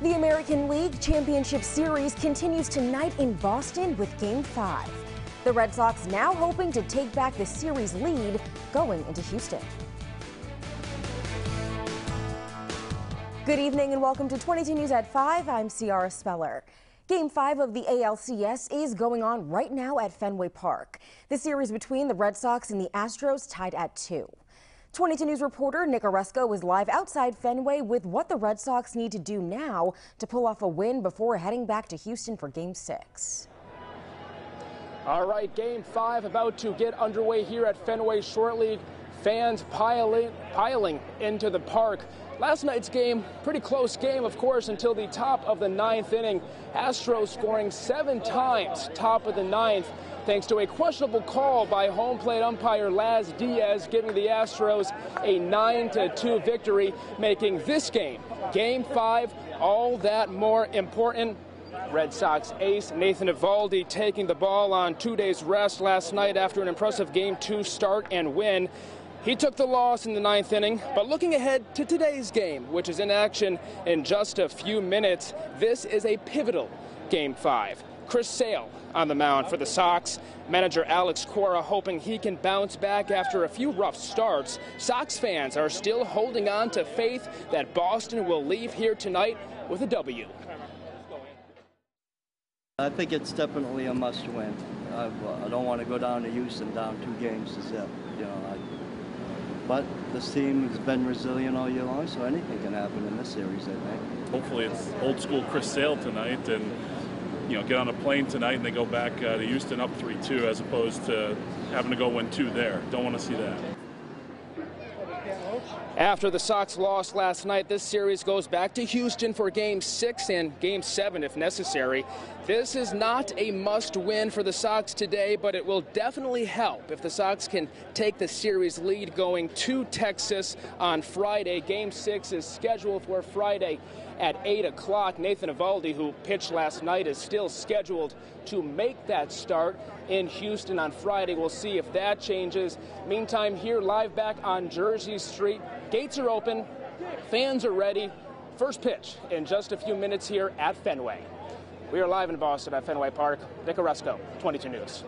The American League Championship Series continues tonight in Boston with Game 5. The Red Sox now hoping to take back the series lead going into Houston. Good evening and welcome to 22 News at 5. I'm Ciara Speller. Game 5 of the ALCS is going on right now at Fenway Park. The series between the Red Sox and the Astros tied at 2. 22 News reporter Nick Oresko is live outside Fenway with what the Red Sox need to do now to pull off a win before heading back to Houston for Game 6. All right, Game 5 about to get underway here at Fenway Short League. Fans piling, piling into the park. Last night's game, pretty close game, of course, until the top of the ninth inning. Astros scoring seven times, top of the ninth thanks to a questionable call by home plate umpire Laz Diaz, giving the Astros a 9 to 2 victory, making this game, Game 5, all that more important. Red Sox ace Nathan Eovaldi taking the ball on two days rest last night after an impressive Game 2 start and win. He took the loss in the ninth inning, but looking ahead to today's game, which is in action in just a few minutes, this is a pivotal Game 5. Chris Sale on the mound for the Sox. Manager Alex Cora hoping he can bounce back after a few rough starts. Sox fans are still holding on to faith that Boston will leave here tonight with a W. I think it's definitely a must win. I, I don't want to go down to Houston down two games to zip. You know, I, but this team has been resilient all year long, so anything can happen in this series, I think. Hopefully it's old school Chris Sale tonight and you know, get on a plane tonight and they go back uh, to Houston up 3-2 as opposed to having to go win two there. Don't want to see that. After the Sox lost last night, this series goes back to Houston for game six and game seven if necessary. This is not a must win for the Sox today, but it will definitely help if the Sox can take the series lead going to Texas on Friday. Game six is scheduled for Friday at 8 o'clock. Nathan Eovaldi, who pitched last night, is still scheduled to make that start in Houston on Friday. We'll see if that changes. Meantime, here live back on Jersey Street, gates are open, fans are ready. First pitch in just a few minutes here at Fenway. We are live in Boston at Fenway Park. Nick Oresko, 22 News.